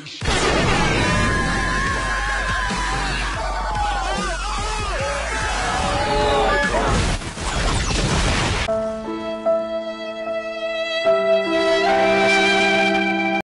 Nation.